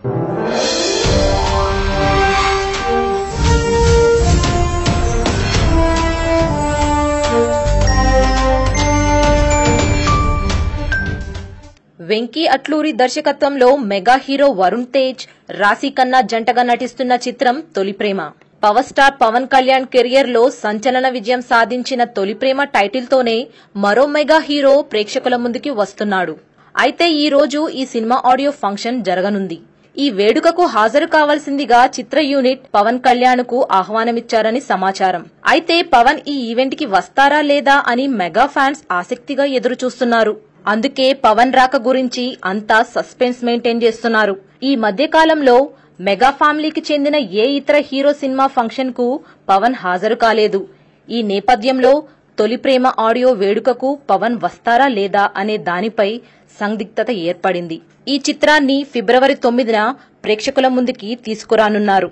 వెంకీ అట్లూరి దర్శకత్వంలో mega hero Varun Tej రాశి కన్నా జంటగా నటిస్తున్న చిత్రం తొలి ప్రేమ. పవర్ స్టార్ పవన్ కళ్యాణ్ కెరియర్లో సంచలన విజయం సాధించిన తొలి ప్రేమ టైటిల్ తోనే మరో మెగా హీరో ప్రేక్షకుల ముందుకి వస్తున్నాడు. అయితే ఈ రోజు ఈ సినిమా ఆడియో ఫంక్షన్ జరగనుంది. ఈ వేడుకకు హాజరు కావాల్సిందిగా చిత్ర యూనిట్ పవన్ కళ్యాణ్కు ఆహ్వానమిచ్చారని సమాచారం. అయితే పవన్ ఈ ఈవెంట్కి వస్తారా లేదా అని మెగా ఫ్యాన్స్ ఆసక్తిగా ఎదురు చూస్తున్నారు అందుకే పవన్ రాక గురించి అంతా సస్పెన్స్ మెయింటైన్ చేస్తున్నారు. ఈ మధ్య కాలంలో మెగా ఫ్యామిలీకి చెందిన ఏ ఇతర హీరో సినిమా ఫంక్షన్కు పవన్ హాజరు కాలేదు. ఈ నేపథ్యంలో తొలి ప్రేమ ఆడియో వేడుకకు పవన్ వస్తారా లేదా అనే దానిపై సందిగ్ధత ఏర్పడింది. ఈ చిత్రాన్ని ఫిబ్రవరి తొమ్మిదిన ప్రేక్షకుల ముందుకి తీసుకురానున్నారు.